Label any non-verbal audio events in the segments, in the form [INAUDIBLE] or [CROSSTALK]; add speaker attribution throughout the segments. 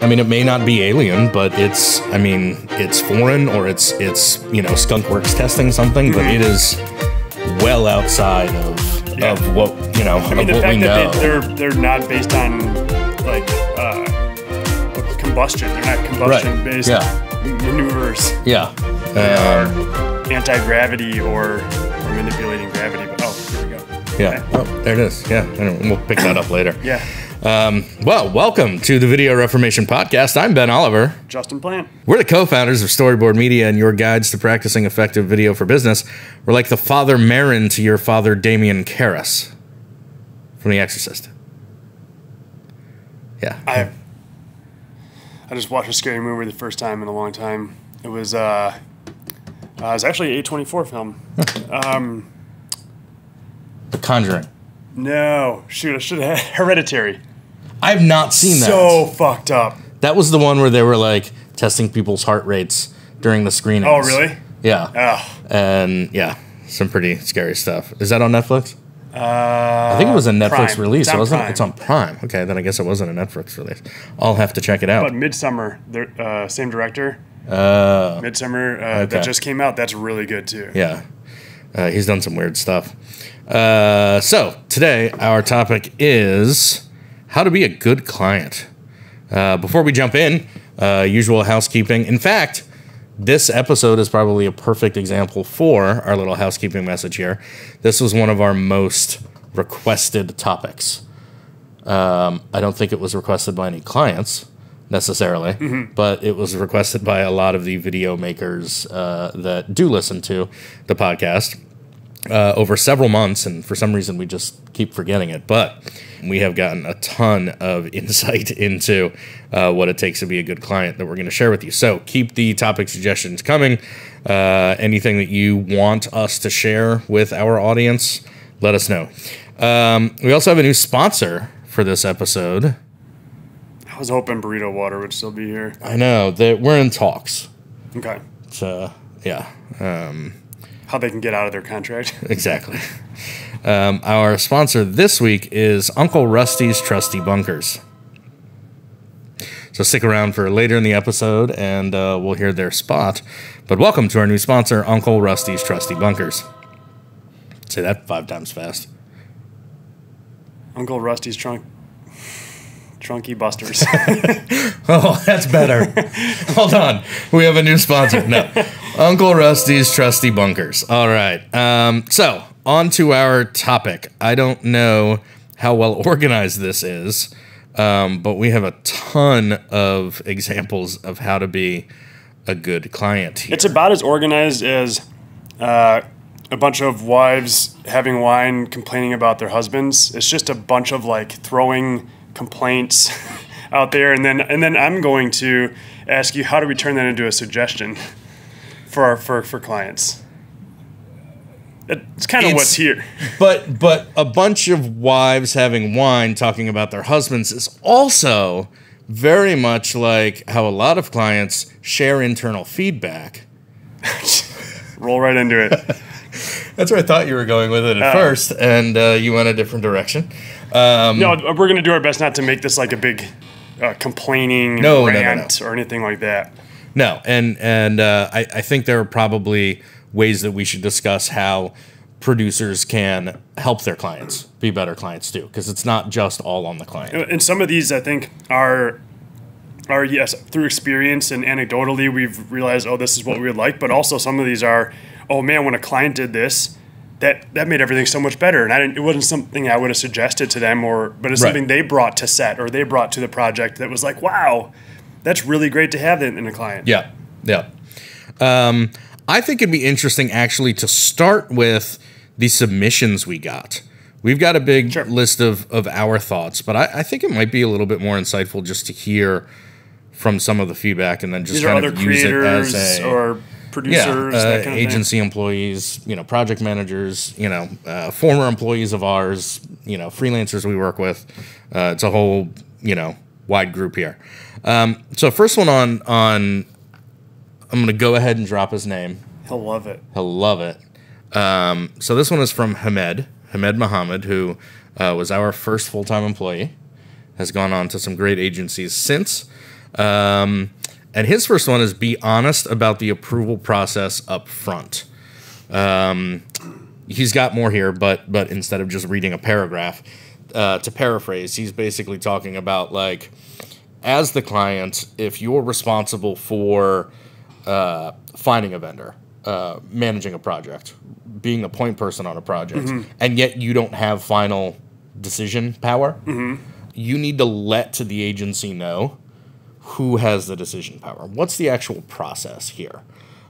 Speaker 1: I mean, it may not be alien, but it's, I mean, it's foreign or it's, it's, you know, Skunkworks testing something, but it is well outside of,
Speaker 2: Yeah.
Speaker 1: of what, you know,
Speaker 2: I mean, the
Speaker 1: what we
Speaker 2: fact
Speaker 1: know.
Speaker 2: that they, they're they're not based on like uh, combustion. They're not combustion based
Speaker 1: Yeah.
Speaker 2: maneuvers.
Speaker 1: yeah.
Speaker 2: They
Speaker 1: Um,
Speaker 2: are anti gravity or, or manipulating gravity. But oh, here we go.
Speaker 1: yeah. Oh, there it is. Yeah. Anyway, we'll pick that up later.
Speaker 2: Yeah.
Speaker 1: Um, well, welcome to the Video Reformation Podcast. I'm Ben Oliver.
Speaker 2: Justin Plant.
Speaker 1: We're the co founders of Storyboard Media and your guides to practicing effective video for business. We're like the Father Merrin to your father Damien Karras from The Exorcist. Yeah.
Speaker 2: I I just watched a scary movie the first time in a long time. It was uh, uh it was actually a A24 film. um,
Speaker 1: The Conjuring.
Speaker 2: no, shoot, I should have [LAUGHS] Hereditary.
Speaker 1: I've not seen that.
Speaker 2: So fucked up.
Speaker 1: that was the one where they were like testing people's heart rates during the screening.
Speaker 2: Oh, really?
Speaker 1: Yeah.
Speaker 2: Oh,
Speaker 1: And yeah, some pretty scary stuff. Is that on Netflix?
Speaker 2: uh,
Speaker 1: I think it was a Netflix
Speaker 2: Prime.
Speaker 1: release,
Speaker 2: It's on
Speaker 1: wasn't
Speaker 2: Prime.
Speaker 1: It's on Prime. Okay, then I guess it wasn't a Netflix release. I'll have to check it out.
Speaker 2: But Midsommar, the uh, same director.
Speaker 1: Uh,
Speaker 2: Midsommar uh,
Speaker 1: Okay.
Speaker 2: that just came out. That's really good too.
Speaker 1: Yeah. Uh, he's done some weird stuff. Uh, so, today, our topic is how to be a good client. Uh, before we jump in, uh, usual housekeeping. In fact, this episode is probably a perfect example for our little housekeeping message here. This was one of our most requested topics. Um, I don't think it was requested by any clients necessarily, but it was requested by a lot of the video makers uh, that do listen to the podcast uh, over several months, and for some reason we just keep forgetting it. But we have gotten a ton of [LAUGHS] insight into uh, what it takes to be a good client that we're going to share with you. So keep the topic suggestions coming. Uh, anything that you want us to share with our audience, let us know. Um, we also have a new sponsor for this episode.
Speaker 2: I was hoping Burrito Water would still be here.
Speaker 1: I know that we're in talks.
Speaker 2: Okay,
Speaker 1: So yeah, um,
Speaker 2: how they can get out of their contract? [LAUGHS]
Speaker 1: exactly. Um, our sponsor this week is Uncle Rusty's Trusty Bunkers. So stick around for later in the episode, and uh, we'll hear their spot. But welcome to our new sponsor, Uncle Rusty's Trusty Bunkers. Say that five times fast.
Speaker 2: Uncle Rusty's trunk, Trunky Busters. [LAUGHS]
Speaker 1: Oh, that's better. [LAUGHS] Hold on. We have a new sponsor. No. Uncle Rusty's Trusty Bunkers. All right. Um, so, on to our topic. I don't know how well organized this is, um, but we have a ton of examples of how to be a good client here.
Speaker 2: it's about as organized as uh, a bunch of wives having wine complaining about their husbands. It's just a bunch of like throwing complaints [LAUGHS] out there, and then and then I'm going to ask you how do we turn that into a suggestion for our, for for clients. It's kind of
Speaker 1: It's-
Speaker 2: what's here. [LAUGHS]
Speaker 1: but but a bunch of wives having wine talking about their husbands is also very much like how a lot of clients share internal feedback. [LAUGHS]
Speaker 2: Roll right into it.
Speaker 1: That's where I thought you were going with it at
Speaker 2: Oh.
Speaker 1: first, and uh, you went a different direction.
Speaker 2: No, we're going to do our best not to make this like a big uh, complaining
Speaker 1: No, no, no, no.
Speaker 2: rant or anything like that.
Speaker 1: No, and and uh, I, I think there are probably ways that we should discuss how producers can help their clients be better clients too, because it's not just all on the client.
Speaker 2: And some of these, I think, are are yes through experience and anecdotally we've realized oh this is what we would like, but also some of these are oh man when a client did this. That, that made everything so much better, and I didn't, it wasn't something I would have suggested to them, or but it's
Speaker 1: Right.
Speaker 2: something they brought to set or they brought to the project that was like, wow, that's really great to have in, in a client.
Speaker 1: Yeah, yeah. Um, I think it'd be interesting actually to start with the submissions we got. We've got a big
Speaker 2: Sure.
Speaker 1: list of, of our thoughts, but I, I think it might be a little bit more insightful just to hear from some of the feedback and then just
Speaker 2: These
Speaker 1: kind
Speaker 2: other
Speaker 1: of use it
Speaker 2: creators
Speaker 1: as a
Speaker 2: or producers,
Speaker 1: yeah, uh,
Speaker 2: that kind of
Speaker 1: agency employees, you know, project managers, you know, uh, former employees of ours, you know, freelancers we work with. Uh, it's a whole, you know, wide group here. Um, so first one on on, I'm gonna go ahead and drop his name.
Speaker 2: He'll love it.
Speaker 1: He'll love it. Um, so this one is from Hamed Hamed Mohammed, who uh, was our first full time employee, has gone on to some great agencies since. Um, and his first one is be honest about the approval process up front. Um, he's got more here, but but instead of just reading a paragraph, uh, to paraphrase, he's basically talking about like, as the client, if you're responsible for uh, finding a vendor, uh, managing a project, being a point person on a project, and yet you don't have final decision power, you need to let to the agency know who has the decision power. What's the actual process here?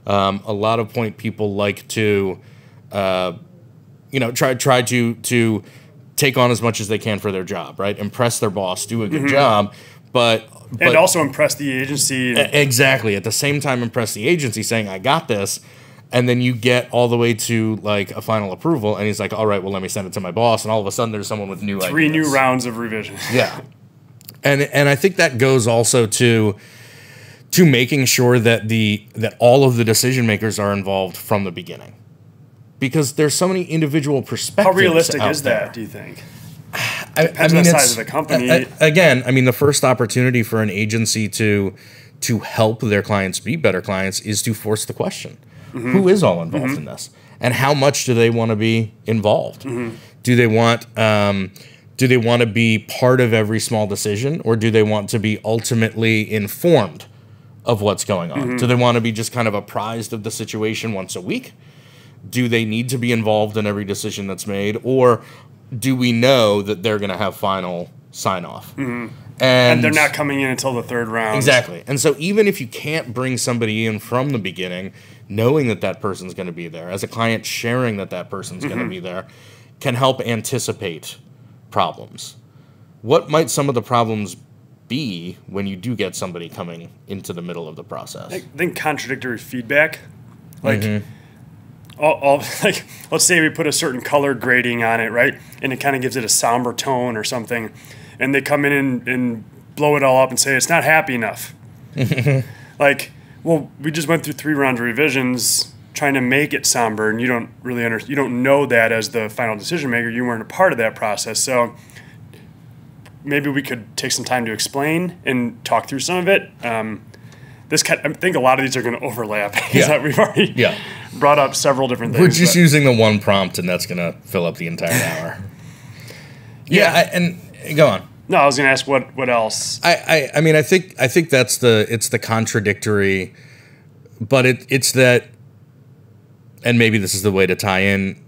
Speaker 1: Um, a lot of point people like to, uh, you know, try try to to take on as much as they can for their job, right? Impress their boss, do a good job, but but
Speaker 2: and also impress the agency.
Speaker 1: exactly at the same time impress the agency saying I got this, and then you get all the way to like a final approval, and he's like, all right, well let me send it to my boss, and all of a sudden there's someone with new
Speaker 2: Three
Speaker 1: ideas.
Speaker 2: new rounds of revision.
Speaker 1: Yeah. [LAUGHS] And and I think that goes also to to making sure that the that all of the decision makers are involved from the beginning. Because there's so many individual perspectives.
Speaker 2: How
Speaker 1: realistic
Speaker 2: is
Speaker 1: there.
Speaker 2: that? Do you think?
Speaker 1: I,
Speaker 2: Depends on the size of the company.
Speaker 1: a- a- again, I mean, the first opportunity for an agency to to help their clients be better clients is to force the question:
Speaker 2: Mm-hmm.
Speaker 1: Who is all involved in this, and how much do they want to be involved?
Speaker 2: Mm-hmm.
Speaker 1: Do they want um, do they want to be part of every small decision, or do they want to be ultimately informed of what's going on?
Speaker 2: Mm-hmm.
Speaker 1: Do they want to be just kind of apprised of the situation once a week? do they need to be involved in every decision that's made or do we know that they're going to have final sign off and,
Speaker 2: And they're not coming in until the third round.
Speaker 1: exactly and so even if you can't bring somebody in from the beginning knowing that that person's going to be there as a client sharing that that person's going to be there can help anticipate problems what might some of the problems be when you do get somebody coming into the middle of the process
Speaker 2: I think contradictory feedback, like.
Speaker 1: Mm-hmm.
Speaker 2: All, all, [LAUGHS] like let's say we put a certain color grading on it, right? And it kind of gives it a somber tone or something. And they come in and, and blow it all up and say it's not happy enough. [LAUGHS] like, well, we just went through three rounds of revisions trying to make it somber, and you don't really under, you don't know that as the final decision maker. You weren't a part of that process, so maybe we could take some time to explain and talk through some of it. Um, this kind, I think a lot of these are going to overlap. [LAUGHS] because
Speaker 1: Yeah.
Speaker 2: we've already
Speaker 1: Yeah.
Speaker 2: brought up several different things.
Speaker 1: We're just
Speaker 2: but-
Speaker 1: using the one prompt, and that's gonna fill up the entire [LAUGHS] hour. yeah, I, and go on.
Speaker 2: no, I was going to ask what what else.
Speaker 1: I, I, I mean, I think I think that's the it's the contradictory, but it it's that, and maybe this is the way to tie in.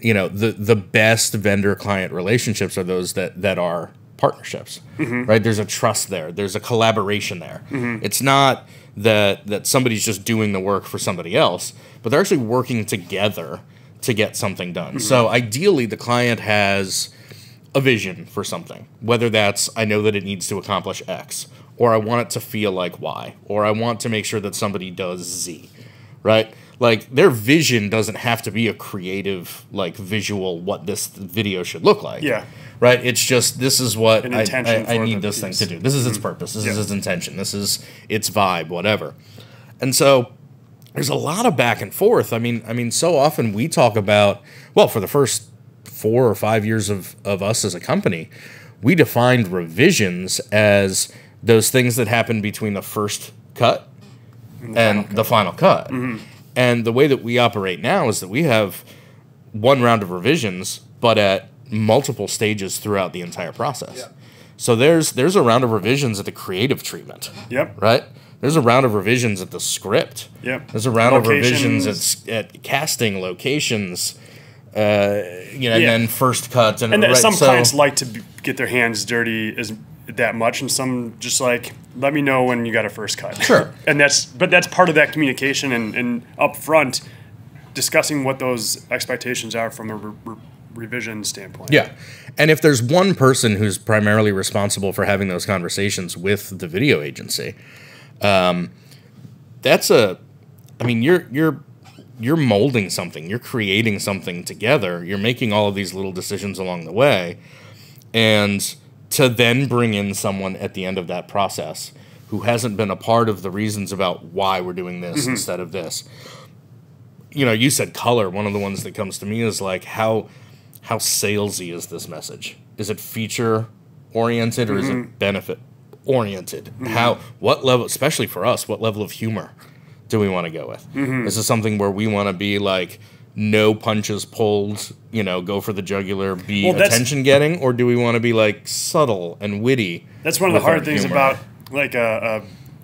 Speaker 1: You know, the the best vendor client relationships are those that that are partnerships, mm-hmm. right? There's a trust there. There's a collaboration there. Mm-hmm. It's not that that somebody's just doing the work for somebody else, but they're actually working together to get something done. Mm-hmm. So ideally, the client has a vision for something, whether that's I know that it needs to accomplish X, or I want it to feel like Y, or I want to make sure that somebody does Z, right? Like their vision doesn't have to be a creative, like visual, what this video should look like.
Speaker 2: Yeah.
Speaker 1: Right. It's just this is what
Speaker 2: An
Speaker 1: I, I, I need
Speaker 2: the
Speaker 1: this thing to do. This is its mm-hmm. purpose. This is its intention. This is its vibe. Whatever. And so there's a lot of back and forth. I mean, I mean, so often we talk about well, for the first four or five years of, of us as a company, we defined revisions as those things that happen between the first cut and the final cut. Mm-hmm. And the way that we operate now is that we have one round of revisions, but at multiple stages throughout the entire process. So there's there's a round of revisions at the creative treatment
Speaker 2: Yep.
Speaker 1: right? There's a round of revisions at the script.
Speaker 2: Yep.
Speaker 1: There's a round of revisions at, at casting locations. Uh, you know,
Speaker 2: Yeah.
Speaker 1: and then first cuts and,
Speaker 2: And
Speaker 1: right,
Speaker 2: some
Speaker 1: so-
Speaker 2: clients like to b- get their hands dirty as that much, and some just like let me know when you got a first cut.
Speaker 1: Sure. [LAUGHS]
Speaker 2: and that's but that's part of that communication and and upfront discussing what those expectations are from a re- re- revision standpoint.
Speaker 1: Yeah. And if there's one person who's primarily responsible for having those conversations with the video agency, um, that's a I mean, you're you're you're molding something, you're creating something together, you're making all of these little decisions along the way. And to then bring in someone at the end of that process who hasn't been a part of the reasons about why we're doing this mm-hmm. instead of this. You know, you said color. One of the ones that comes to me is like how how salesy is this message? Is it feature oriented or is it mm-hmm. benefit oriented. Mm-hmm. How what level, especially for us, what level of humor do we want to go with? This is something where we want to be like no punches pulled, you know, go for the jugular, be
Speaker 2: Well,
Speaker 1: attention getting, or do we want to be like subtle and witty?
Speaker 2: That's one of the hard things
Speaker 1: humor?
Speaker 2: about like a,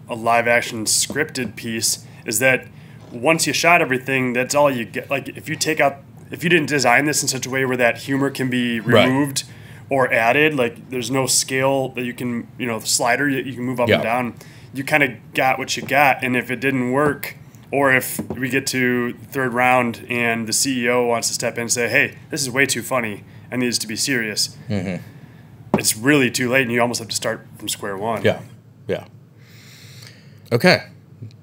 Speaker 2: a, a live action scripted piece is that once you shot everything, that's all you get. Like if you take out, if you didn't design this in such a way where that humor can be
Speaker 1: Right.
Speaker 2: removed or added, like there's no scale that you can, you know, the slider you, you can move up
Speaker 1: Yeah.
Speaker 2: and down. You kind of got what you got, and if it didn't work, or if we get to third round and the CEO wants to step in and say, "Hey, this is way too funny and needs to be serious,"
Speaker 1: Mm-hmm.
Speaker 2: it's really too late, and you almost have to start from square one.
Speaker 1: Yeah. Yeah. Okay.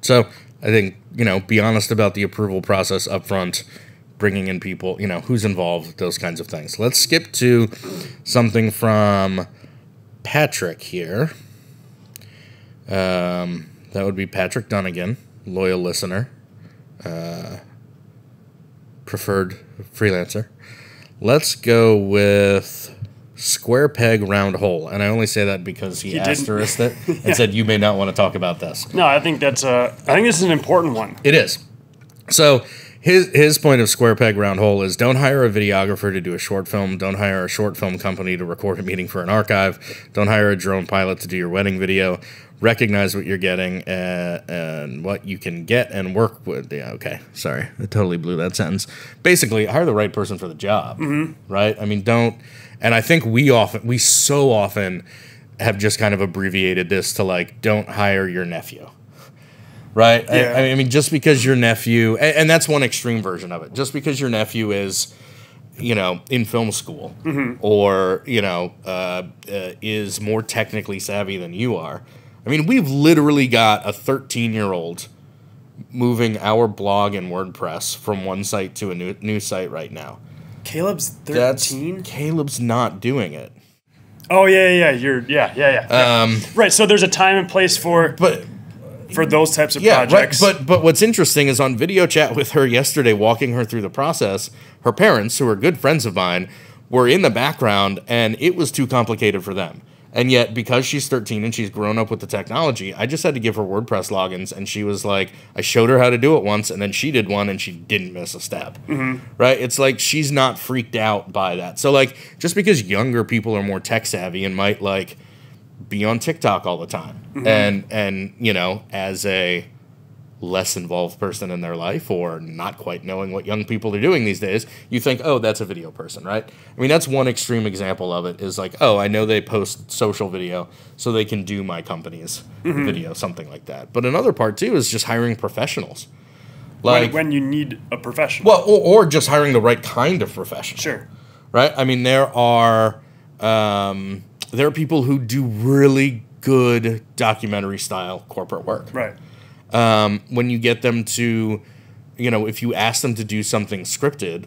Speaker 1: So I think, you know, be honest about the approval process up front, bringing in people, you know, who's involved, those kinds of things. Let's skip to something from Patrick here. Um, that would be Patrick Dunnigan, loyal listener, uh, preferred freelancer. Let's go with square peg round hole, and I only say that because he,
Speaker 2: He
Speaker 1: asterisked it [LAUGHS] and said you may not want to talk about this.
Speaker 2: No, I think that's a. I think this is an important one.
Speaker 1: It is. So his his point of square peg round hole is don't hire a videographer to do a short film. Don't hire a short film company to record a meeting for an archive. Don't hire a drone pilot to do your wedding video. Recognize what you're getting uh, and what you can get and work with. Yeah, okay. Sorry, I totally blew that sentence. Basically, hire the right person for the job. Right? I mean, don't. And I think we often, we so often have just kind of abbreviated this to like, don't hire your nephew right?
Speaker 2: Yeah.
Speaker 1: I, I mean, just because your nephew, and, and that's one extreme version of it. Just because your nephew is, you know, in film school, or you know, uh, uh, is more technically savvy than you are. I mean, we've literally got a 13 year old moving our blog and WordPress from one site to a new, new site right now.
Speaker 2: Caleb's
Speaker 1: That's
Speaker 2: thirteen.
Speaker 1: Caleb's not doing it.
Speaker 2: Oh yeah, yeah, yeah. You're yeah, yeah, yeah. yeah.
Speaker 1: Um,
Speaker 2: right. So there's a time and place for
Speaker 1: but
Speaker 2: for mm-hmm. those types of
Speaker 1: Yeah,
Speaker 2: projects.
Speaker 1: right. But but what's interesting is on video chat with her yesterday, walking her through the process. Her parents, who are good friends of mine, were in the background, and it was too complicated for them. And yet, because she's 13 and she's grown up with the technology, I just had to give her WordPress logins, and she was like, I showed her how to do it once, and then she did one, and she didn't miss a step. Mm-hmm. Right? It's like she's not freaked out by that. So like, just because younger people are more tech savvy and might like be on TikTok all the time. And and you know, as a less involved person in their life or not quite knowing what young people are doing these days, you think, "Oh, that's a video person," right? I mean, that's one extreme example of it is like, "Oh, I know they post social video so they can do my company's video, something like that." But another part too is just hiring professionals.
Speaker 2: when,
Speaker 1: Like
Speaker 2: when you need a professional.
Speaker 1: well, or, or just hiring the right kind of professional
Speaker 2: sure.
Speaker 1: right? I mean, there are um, there are people who do really good documentary style corporate work.
Speaker 2: Right.
Speaker 1: Um, when you get them to, you know, if you ask them to do something scripted,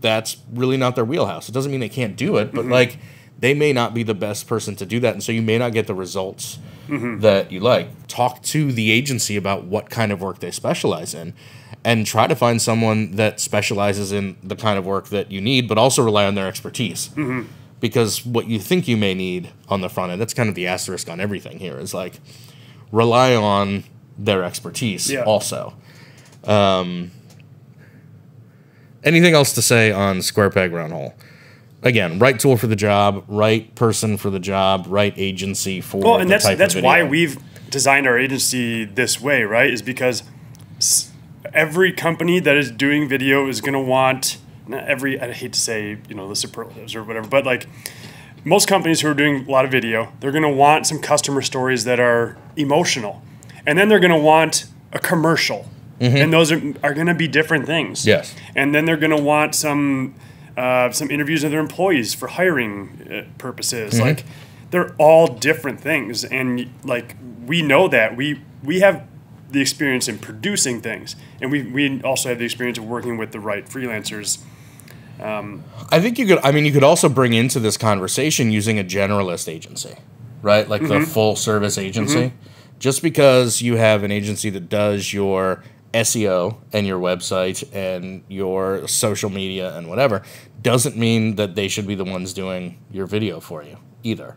Speaker 1: that's really not their wheelhouse. It doesn't mean they can't do it, but mm-hmm. like they may not be the best person to do that, and so you may not get the results mm-hmm. that you like. Talk to the agency about what kind of work they specialize in, and try to find someone that specializes in the kind of work that you need, but also rely on their expertise. Mm-hmm. Because what you think you may need on the front end, that's kind of the asterisk on everything here, is like rely on their expertise
Speaker 2: Yeah.
Speaker 1: also. Um, anything else to say on square peg round hole? Again, right tool for the job, right person for the job, right agency for
Speaker 2: Well, and that's that's why we've designed our agency this way, right? Is because every company that is doing video is going to want every. I hate to say you know the superlatives or whatever, but like most companies who are doing a lot of video, they're going to want some customer stories that are emotional, and then they're going to want a commercial, and those are, are going to be different things.
Speaker 1: Mm-hmm. Yes.
Speaker 2: and then they're going to want some uh, some interviews of their employees for hiring uh, purposes.
Speaker 1: Mm-hmm.
Speaker 2: Like they're all different things, and like we know that we we have the experience in producing things, and we we also have the experience of working with the right freelancers.
Speaker 1: Um, I think you could. I mean, you could also bring into this conversation using a generalist agency, right? Like the mm-hmm. full service agency. Mm-hmm. Just because you have an agency that does your SEO and your website and your social media and whatever, doesn't mean that they should be the ones doing your video for you either,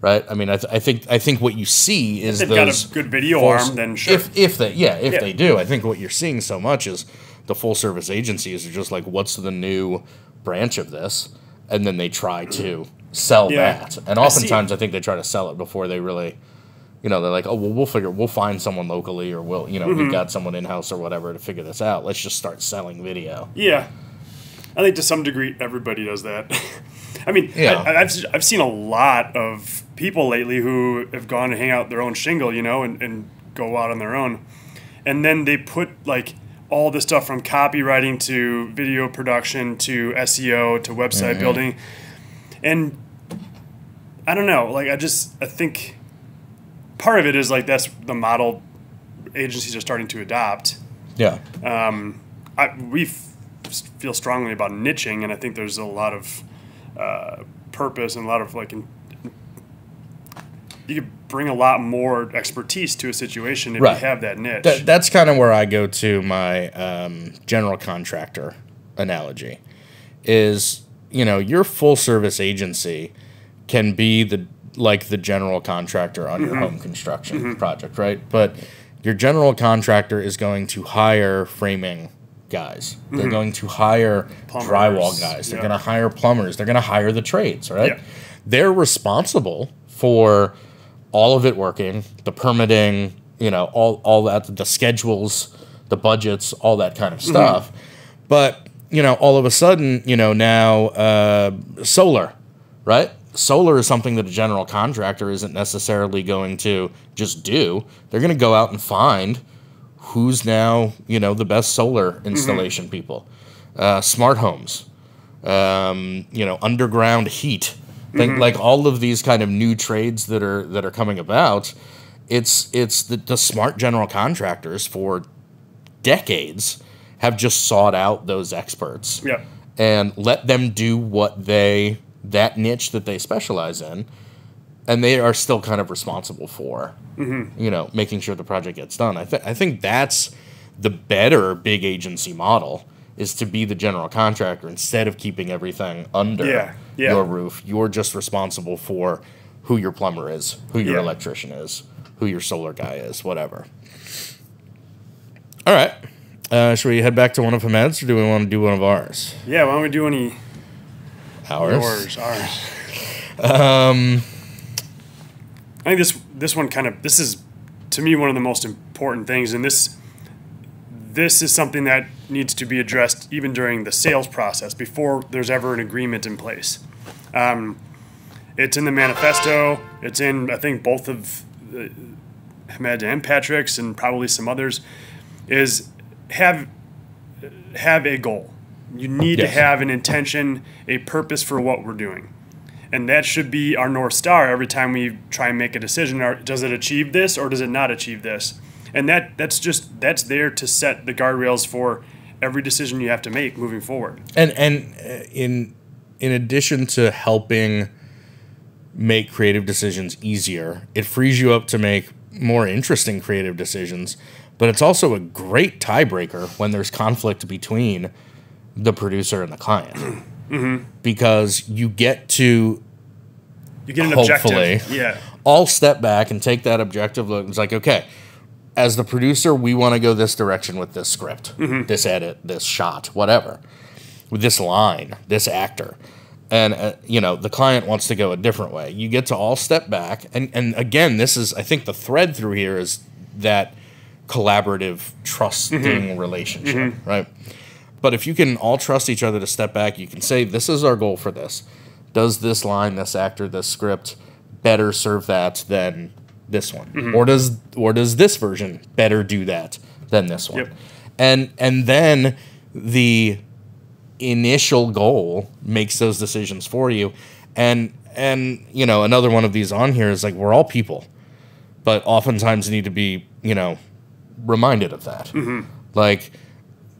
Speaker 1: right? I mean, I, th- I think I think what you see is
Speaker 2: they've
Speaker 1: those
Speaker 2: got a good video arm, then sure.
Speaker 1: If if they yeah if
Speaker 2: Yeah.
Speaker 1: they do, I think what you're seeing so much is the full service agencies are just like, what's the new branch of this, and then they try to sell
Speaker 2: Yeah.
Speaker 1: that, and
Speaker 2: I
Speaker 1: oftentimes I think they try to sell it before they really. You know, they're like, oh, well, we'll figure, we'll find someone locally, or we'll, you know,
Speaker 2: Mm-hmm.
Speaker 1: we've got someone in house or whatever to figure this out. Let's just start selling video.
Speaker 2: Yeah, I think to some degree everybody does that. [LAUGHS] I mean,
Speaker 1: Yeah.
Speaker 2: I, I've I've seen a lot of people lately who have gone and hang out their own shingle, you know, and, and go out on their own, and then they put like all the stuff from copywriting to video production to SEO to website
Speaker 1: Mm-hmm.
Speaker 2: building, and I don't know, like I just I think part of it is like that's the model agencies are starting to adopt.
Speaker 1: Yeah.
Speaker 2: I, we f- feel strongly about niching, and I think there's a lot of uh, purpose and a lot of like. In, you could bring a lot more expertise to a situation if
Speaker 1: Right.
Speaker 2: you have that niche.
Speaker 1: That, that's kind of where I go to my um, general contractor analogy. Is you know your full service agency can be the like the general contractor on your mm-hmm. home construction mm-hmm. project, right? But your general contractor is going to hire framing guys. They're mm-hmm. going to hire
Speaker 2: Plumbers,
Speaker 1: drywall guys. They're
Speaker 2: yeah.
Speaker 1: going to hire plumbers. They're going to hire the trades, right?
Speaker 2: Yeah.
Speaker 1: They're responsible for all of it working, the permitting, you know, all all that, the schedules, the budgets, all that kind of stuff. But you know, all of a sudden, you know, now uh, solar, right? Solar is something that a general contractor isn't necessarily going to just do. They're going to go out and find who's now, you know, the best solar installation people. Uh, smart homes, um, you know, underground heat, Think mm-hmm. like all of these kind of new trades that are that are coming about. It's it's the, the smart general contractors for decades have just sought out those experts
Speaker 2: yeah.
Speaker 1: and let them do what they that niche that they specialize in and they are still kind of responsible for mm-hmm. you know making sure the project gets done I, th- I think that's the better big agency model is to be the general contractor instead of keeping everything under
Speaker 2: Yeah, yeah.
Speaker 1: your roof you're just responsible for who your plumber is who your
Speaker 2: Yeah.
Speaker 1: electrician is who your solar guy is whatever all right uh, should we head back to one of Hamed's or do we want to do one of ours
Speaker 2: Yeah, why don't we do any
Speaker 1: ours
Speaker 2: yours, ours? Um, I think this this one kind of this is to me one of the most important things, and this this is something that needs to be addressed even during the sales process before there's ever an agreement in place. Um, it's in the manifesto. It's in I think both of uh, Hamed and Patrick's and probably some others. Is have have a goal. You need
Speaker 1: Yes.
Speaker 2: to have an intention, a purpose for what we're doing. And that should be our North Star every time we try and make a decision. Does it achieve this or does it not achieve this? And that that's just that's there to set the guardrails for every decision you have to make moving forward.
Speaker 1: and and uh, in in addition to helping make creative decisions easier it frees you up to make more interesting creative decisions but it's also a great tiebreaker when there's conflict between the producer and the client [CLEARS THROAT] because you get to
Speaker 2: You get an
Speaker 1: Hopefully.
Speaker 2: objective. Yeah.
Speaker 1: all step back and take that objective look. It's like, okay, as the producer, we want to go this direction with this script, mm-hmm. this edit, this shot, whatever, with this line, this actor. And, uh, you know, the client wants to go a different way. You get to all step back. And, and again, this is, I think the thread through here is that collaborative, trusting mm-hmm. relationship, mm-hmm. right? But if you can all trust each other to step back, you can say, this is our goal for this. Does this line, this actor, this script better serve that than this one? Mm-hmm. Or does or does this version better do that than this one?
Speaker 2: Yep.
Speaker 1: And and then the initial goal makes those decisions for you. And and you know, another one of these on here is like we're all people, but oftentimes need to be, you know, reminded of that. Mm-hmm. Like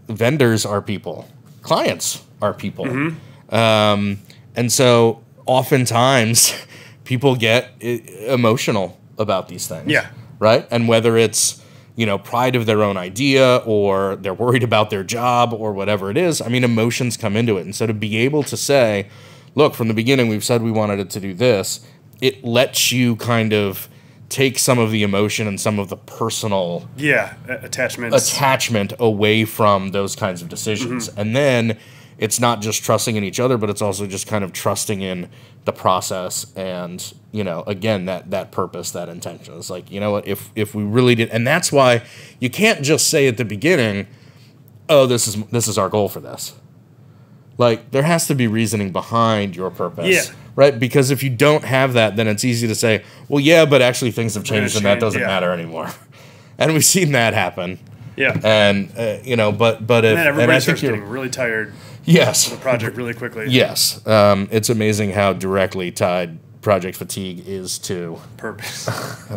Speaker 1: vendors are people, clients are people. Mm-hmm. Um, and so oftentimes [LAUGHS] people get e- emotional about these things.
Speaker 2: Yeah.
Speaker 1: Right. And whether it's, you know, pride of their own idea or they're worried about their job or whatever it is, I mean, emotions come into it. And so to be able to say, look, from the beginning, we've said we wanted it to do this. it lets you kind of take some of the emotion and some of the personal
Speaker 2: Yeah, a- attachments.
Speaker 1: attachment away from those kinds of decisions. Mm-hmm. And then it's not just trusting in each other, but it's also just kind of trusting in the process and, you know, again, that that purpose, that intention. It's like, you know what, if if we really did and that's why you can't just say at the beginning, oh, this is this is our goal for this. Like there has to be reasoning behind your purpose.
Speaker 2: Yeah.
Speaker 1: Right? Because if you don't have that, then it's easy to say, well, yeah, but actually things have changed and that doesn't
Speaker 2: yeah.
Speaker 1: matter anymore. [LAUGHS] And we've seen that happen
Speaker 2: yeah.
Speaker 1: and uh, you know, but but if
Speaker 2: and then
Speaker 1: and
Speaker 2: starts getting really tired
Speaker 1: yes,
Speaker 2: the project really quickly.
Speaker 1: yes, um, it's amazing how directly tied project fatigue is to
Speaker 2: Purpose.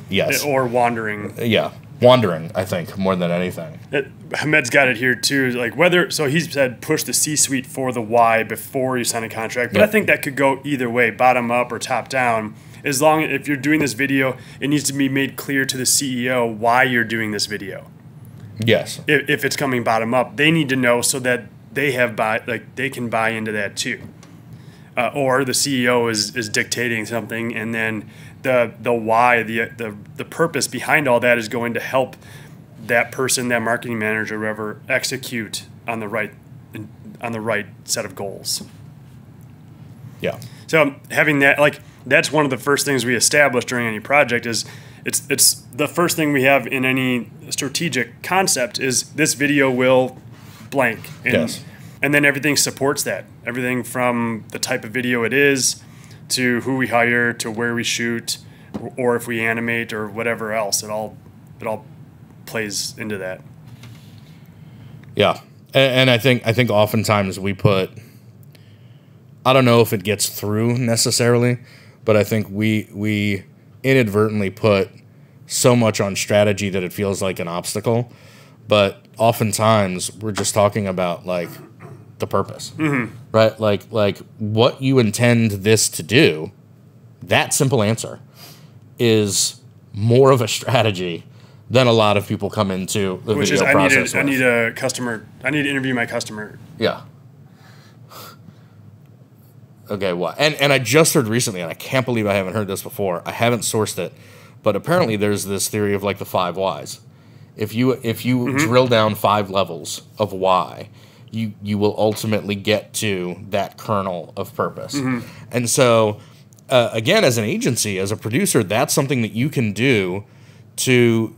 Speaker 2: [LAUGHS]
Speaker 1: yes, [LAUGHS]
Speaker 2: or wandering.
Speaker 1: yeah, wandering. I think more than anything.
Speaker 2: It, Hamed's got it here too. Like whether so he said push the C suite for the why before you sign a contract. But I think that could go either way, bottom up or top down. As long if you're doing this video, it needs to be made clear to the CEO why you're doing this video.
Speaker 1: Yes,
Speaker 2: If, if it's coming bottom up, they need to know so that they have buy like they can buy into that too. Uh, or the CEO is is dictating something, and then the the why the the the purpose behind all that is going to help that person, that marketing manager, whoever, execute on the right on the right set of goals.
Speaker 1: yeah,
Speaker 2: So having that, like, that's one of the first things we establish during any project is it's it's the first thing we have in any strategic concept is this video will blank. And,
Speaker 1: Yes.
Speaker 2: And then everything supports that. Everything from the type of video it is to who we hire to where we shoot or if we animate or whatever else. It all it all plays into that.
Speaker 1: yeah, and, and I think I think oftentimes we put. I don't know if it gets through necessarily, but I think we we inadvertently put so much on strategy that it feels like an obstacle. But oftentimes we're just talking about like the purpose, mm-hmm. right? Like like what you intend this to do. That simple answer is more of a strategy than a lot of people come into the
Speaker 2: Which
Speaker 1: video
Speaker 2: is I need a, I need a customer I need to interview my customer.
Speaker 1: Yeah. Okay, what? And and I just heard recently, and I can't believe I haven't heard this before. I haven't sourced it, but apparently there's this theory of like the five whys. If you if you mm-hmm. drill down five levels of why, you you will ultimately get to that kernel of purpose. Mm-hmm. And so, uh, again, as an agency, as a producer, that's something that you can do to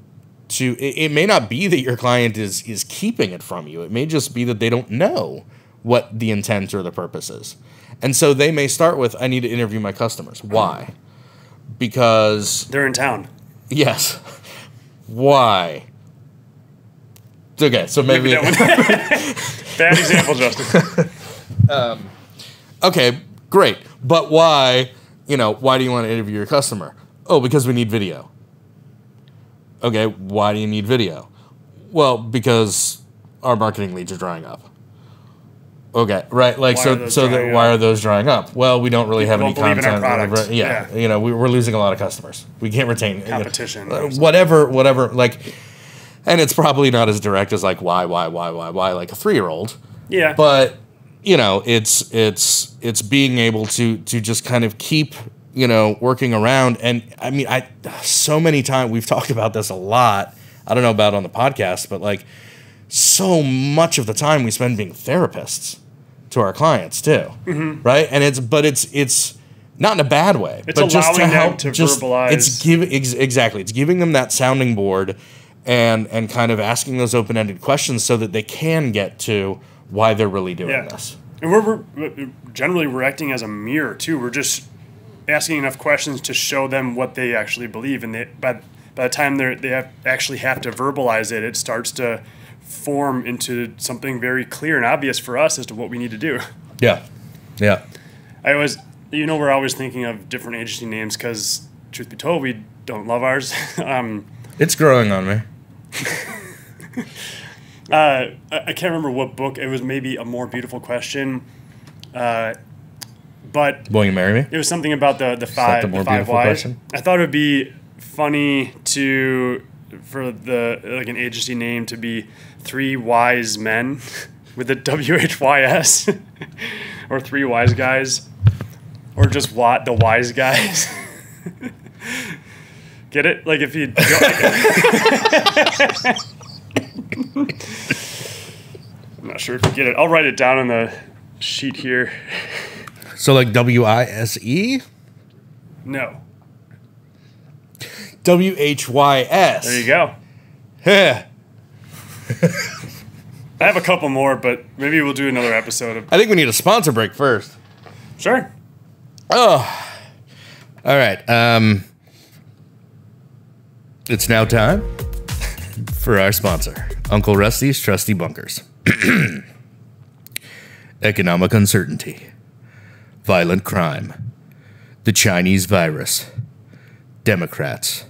Speaker 1: to it, it may not be that your client is is keeping it from you. It may just be that they don't know what the intent or the purpose is. And so they may start with i need to interview my customers. Why? Mm-hmm. Because
Speaker 2: They're in town.
Speaker 1: yes. Why okay so maybe,
Speaker 2: one. [LAUGHS] Bad example, Justin. [LAUGHS]
Speaker 1: Um, okay great but why you know why do you want to interview your customer oh because we need video okay why do you need video well because our marketing leads are drying up okay right like
Speaker 2: Why
Speaker 1: so so that why
Speaker 2: up?
Speaker 1: are those drying up well we don't really have any
Speaker 2: People in our
Speaker 1: content. Yeah,
Speaker 2: Yeah.
Speaker 1: you know we, we're losing a lot of customers we can't retain you know,
Speaker 2: Competition.
Speaker 1: whatever whatever like and it's probably not as direct as like why why why why why like a three-year-old
Speaker 2: Yeah.
Speaker 1: but you know it's it's it's being able to to just kind of keep you know working around and i mean i so many times we've talked about this a lot i don't know about on the podcast but like so much of the time we spend being therapists to our clients too right and it's but it's it's not in a bad way
Speaker 2: Mm-hmm. It's
Speaker 1: but just to
Speaker 2: allowing them
Speaker 1: help
Speaker 2: to
Speaker 1: just
Speaker 2: verbalize.
Speaker 1: it's give ex- exactly it's giving them that sounding board and and kind of asking those open-ended questions so that they can get to why they're really doing
Speaker 2: Yeah.
Speaker 1: this
Speaker 2: And we're, we're generally we're acting as a mirror too. We're just asking enough questions to show them what they actually believe, and they by by the time they they have, actually have to verbalize it, it starts to form into something very clear and obvious for us as to what we need to do.
Speaker 1: yeah yeah
Speaker 2: I always, you know, we're always thinking of different agency names because, truth be told, we don't love ours. [LAUGHS] um,
Speaker 1: it's growing on me [LAUGHS]
Speaker 2: uh, I can't remember what book it was. Maybe a more beautiful question. Uh, but
Speaker 1: will you marry me
Speaker 2: It was something about the the five
Speaker 1: the
Speaker 2: the, five
Speaker 1: question?
Speaker 2: I thought it would be funny to for the like an agency name to be three wise men [LAUGHS] with the W H Y S [LAUGHS] or three wise guys or just what the wise guys. Get it? Like if you. [LAUGHS] I'm not sure if you get it. I'll write it down on the sheet here.
Speaker 1: So like W I S E?
Speaker 2: No.
Speaker 1: W H Y S.
Speaker 2: There you go.
Speaker 1: Yeah. [LAUGHS]
Speaker 2: I have a couple more, but maybe we'll do another episode of.
Speaker 1: I think we need a sponsor break first.
Speaker 2: Sure.
Speaker 1: Oh. All right. Um It's now time for our sponsor, Uncle Rusty's Trusty Bunkers. [CLEARS THROAT] Economic uncertainty, violent crime, the Chinese virus, Democrats.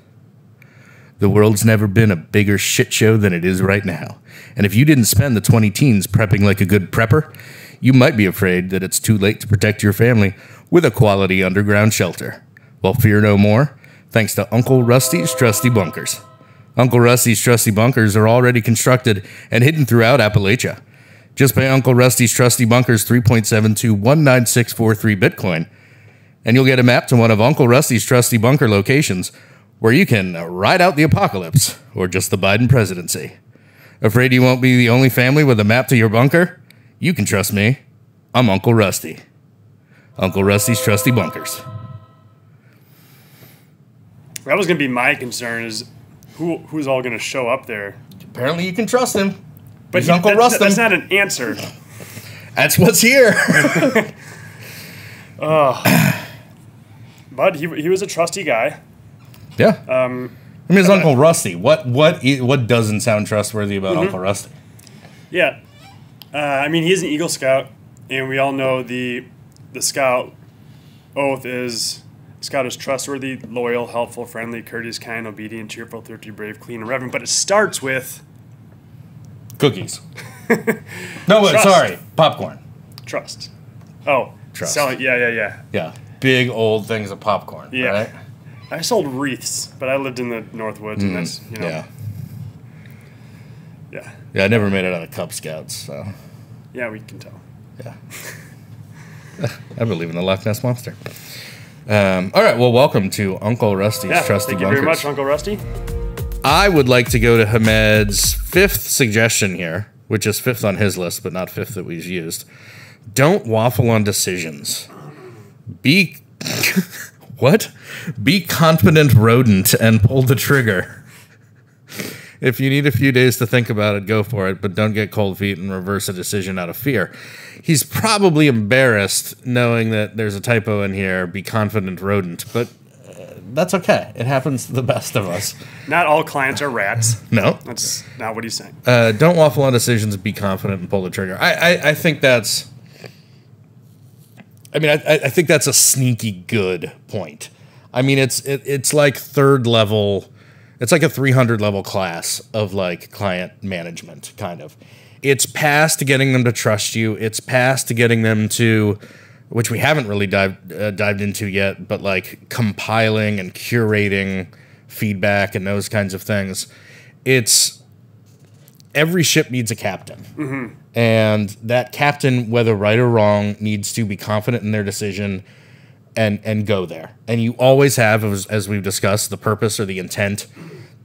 Speaker 1: The world's never been a bigger shit show than it is right now. And if you didn't spend the 20 teens prepping like a good prepper, you might be afraid that it's too late to protect your family with a quality underground shelter. Well, fear no more, thanks to Uncle Rusty's Trusty Bunkers. Uncle Rusty's Trusty Bunkers are already constructed and hidden throughout Appalachia. Just pay Uncle Rusty's Trusty Bunkers 3.7219643 Bitcoin, and you'll get a map to one of Uncle Rusty's Trusty Bunker locations where you can ride out the apocalypse or just the Biden presidency. Afraid you won't be the only family with a map to your bunker? You can trust me. I'm Uncle Rusty. Uncle Rusty's Trusty Bunkers.
Speaker 2: That was going to be my concern is who who's all going to show up there.
Speaker 1: Apparently, you can trust him.
Speaker 2: But
Speaker 1: He's
Speaker 2: he-
Speaker 1: Uncle
Speaker 2: that-
Speaker 1: Rustin.
Speaker 2: That's not an answer. [LAUGHS]
Speaker 1: That's what's here. [LAUGHS]
Speaker 2: But he, he was a trusty guy.
Speaker 1: yeah. Um, I mean, it's Uncle Rusty. What what what doesn't sound trustworthy about Uncle Rusty?
Speaker 2: Yeah. Uh, I mean, he's an Eagle Scout, and we all know the the Scout oath is Scout is trustworthy, loyal, helpful, friendly, courteous, kind, obedient, cheerful, thrifty, brave, clean, and reverent. But it starts with
Speaker 1: Cookies. [LAUGHS] no, wait,
Speaker 2: Trust.
Speaker 1: sorry. Popcorn.
Speaker 2: trust. Oh,
Speaker 1: Trust.
Speaker 2: Selling, yeah, yeah, yeah.
Speaker 1: Yeah. Big old things of popcorn.
Speaker 2: Yeah.
Speaker 1: Right?
Speaker 2: I sold wreaths, but I lived in the Northwoods, and mm, that's you know,
Speaker 1: Yeah.
Speaker 2: yeah,
Speaker 1: Yeah, I never made it out of Cub Scouts, so
Speaker 2: yeah, we can tell.
Speaker 1: yeah. [LAUGHS] [LAUGHS] I believe in the Loch Ness Monster. Um, all right, well, welcome to Uncle Rusty's
Speaker 2: Yeah,
Speaker 1: Trusty
Speaker 2: thank you
Speaker 1: Bunkers.
Speaker 2: very much, Uncle Rusty.
Speaker 1: I would like to go to Hamed's fifth suggestion here, which is fifth on his list, but not fifth that we've used. Don't waffle on decisions. Be [LAUGHS] what? Be confident rodent and pull the trigger. If you need a few days to think about it, go for it, but don't get cold feet and reverse a decision out of fear. He's probably embarrassed knowing that there's a typo in here, be confident rodent, but uh, that's okay. It happens to the best of us.
Speaker 2: Not all clients are rats. [LAUGHS]
Speaker 1: No,
Speaker 2: That's not what he's saying.
Speaker 1: uh, don't waffle on decisions. Be confident and pull the trigger. I, I, I think that's. I mean, I, I think that's a sneaky good point. I mean, it's it, it's like third level. It's like a 300 level class of like client management, kind of. It's past getting them to trust you. It's past to getting them to, which we haven't really dived uh, dived into yet, but like compiling and curating feedback and those kinds of things. It's every ship needs a captain. And that captain, whether right or wrong, needs to be confident in their decision and and go there. And you always have, as, as we've discussed, the purpose or the intent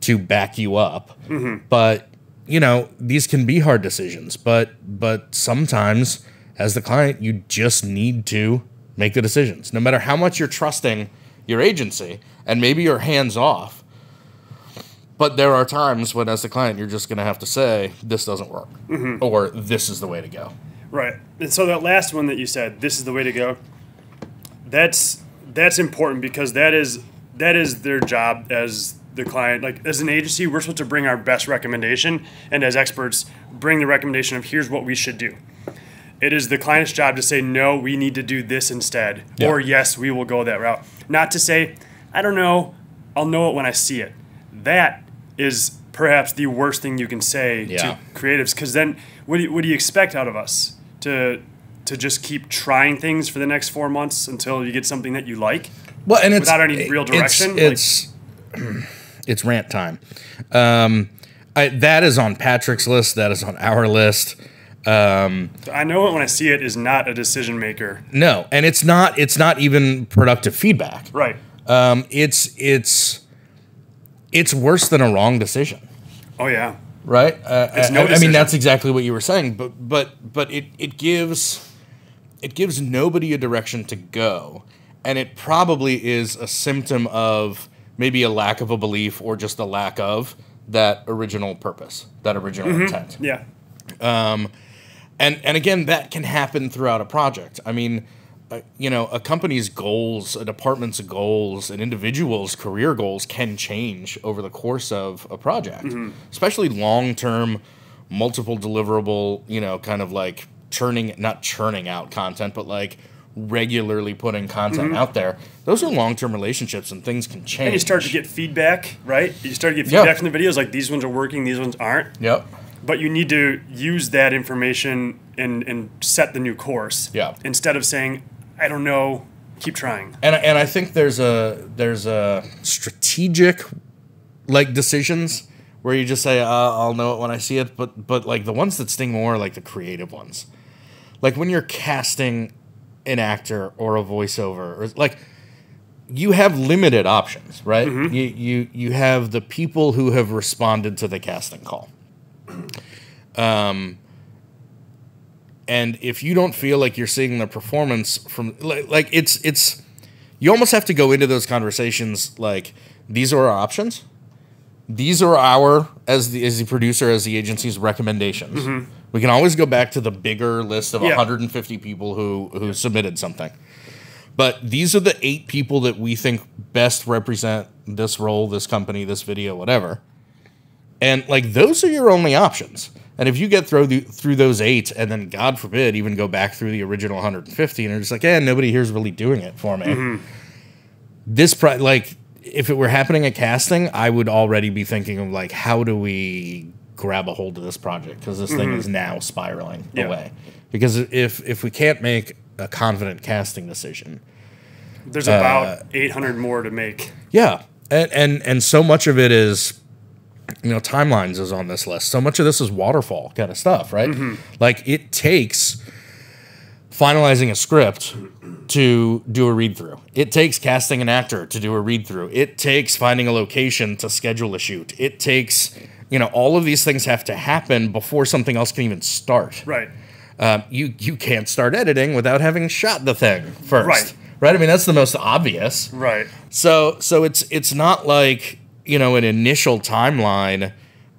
Speaker 1: to back you up. Mm-hmm. But you know these can be hard decisions. But but sometimes, as the client, you just need to make the decisions, no matter how much you're trusting your agency, and maybe you're hands off. But there are times when, as the client, you're just going to have to say, this doesn't work, mm-hmm. or this is the way to go.
Speaker 2: Right. And so that last one that you said, this is the way to go. That's that's important because that is that is their job as the client. Like as an agency, we're supposed to bring our best recommendation, and as experts, bring the recommendation of here's what we should do. It is the client's job to say no, we need to do this instead,
Speaker 1: Yeah.
Speaker 2: or yes, we will go that route. Not to say, I don't know, I'll know it when I see it. That is perhaps the worst thing you can say
Speaker 1: Yeah.
Speaker 2: to creatives because then what do, you, what do you expect out of us to to just keep trying things for the next four months until you get something that you like
Speaker 1: Well, and it's
Speaker 2: Without any real direction, like-
Speaker 1: It's it's, [CLEARS THROAT] it's rant time. Um, I, that is on Patrick's list. That is on our list.
Speaker 2: i know it when i see it is not a decision maker
Speaker 1: No, and it's not. It's not even productive feedback.
Speaker 2: right
Speaker 1: Um, it's it's it's worse than a wrong decision,
Speaker 2: Oh yeah.
Speaker 1: right? Uh,
Speaker 2: It's
Speaker 1: I-
Speaker 2: no
Speaker 1: I mean, that's exactly what you were saying, but but but it it gives it gives nobody a direction to go, and it probably is a symptom of maybe a lack of a belief or just a lack of that original purpose, that original
Speaker 2: Mm-hmm.
Speaker 1: intent.
Speaker 2: Yeah.
Speaker 1: and and again that can happen throughout a project i mean uh, you know a company's goals a department's goals an individual's career goals can change over the course of a project especially long term multiple deliverable you know kind of like churning not churning out content but like regularly putting content out there those are long-term relationships and things can change
Speaker 2: And you start to get feedback, right? You start to get feedback from the videos, like these ones are working, these ones aren't.
Speaker 1: yep
Speaker 2: But you need to use that information and and set the new course.
Speaker 1: Yeah.
Speaker 2: Instead of saying, I don't know, keep trying.
Speaker 1: and and I think there's a there's a strategic like decisions where you just say uh, I'll know it when I see it, but but like the ones that sting more are like the creative ones, like when you're casting an actor or a voiceover or like you have limited options, right? You you you have the people who have responded to the casting call. Um, and if you don't feel like you're seeing the performance from like, like it's it's you almost have to go into those conversations like these are our options these are our as the as the producer as the agency's recommendations we can always go back to the bigger list of
Speaker 2: Yeah.
Speaker 1: 150 people who who submitted something. But these are the eight people that we think best represent this role this company this video whatever. And like those are your only options. And if you get through the, through those eight and then god forbid even go back through the original 150 and you're just like yeah nobody here's really doing it for me. Mm-hmm. This pri- like if it were happening at casting i would already be thinking of like how do we grab a hold of this project because this thing is now spiraling
Speaker 2: Yeah.
Speaker 1: away because if if we can't make a confident casting decision
Speaker 2: There's
Speaker 1: Uh,
Speaker 2: about 800 more to make.
Speaker 1: yeah, and and and so much of it is, you know, timelines is on this list. So much of this is waterfall kind of stuff, right? Like it takes finalizing a script to do a read through. It takes casting an actor to do a read through. It takes finding a location to schedule a shoot. It takes, you know, all of these things have to happen before something else can even start.
Speaker 2: Right.
Speaker 1: Um, you you can't start editing without having shot the thing first.
Speaker 2: Right.
Speaker 1: Right. I mean, that's the most obvious.
Speaker 2: Right.
Speaker 1: So so it's it's not like you know an initial timeline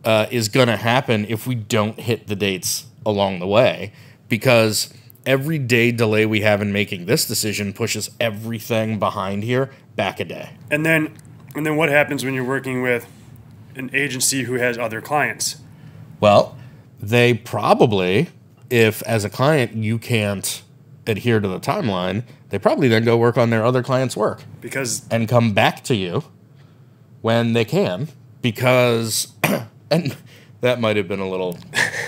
Speaker 1: uh, is going to happen if we don't hit the dates along the way because every day delay we have in making this decision pushes everything behind here back a day.
Speaker 2: And then and then what happens when you're working with an agency who has other clients?
Speaker 1: Well, they probably, if as a client you can't adhere to the timeline, they probably then go work on their other clients' work.
Speaker 2: Because
Speaker 1: and come back to you when they can because [CLEARS THROAT] and that might have been a little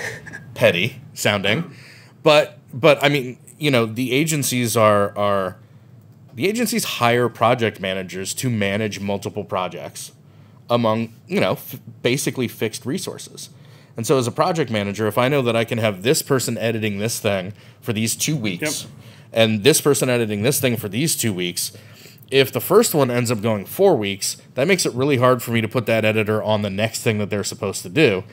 Speaker 1: [LAUGHS] petty sounding but but i mean you know the agencies are are the agencies hire project managers to manage multiple projects among you know f- basically fixed resources and so as a project manager if i know that i can have this person editing this thing for these two weeks
Speaker 2: Yep.
Speaker 1: and this person editing this thing for these two weeks if the first one ends up going four weeks that makes it really hard for me to put that editor on the next thing that they're supposed to do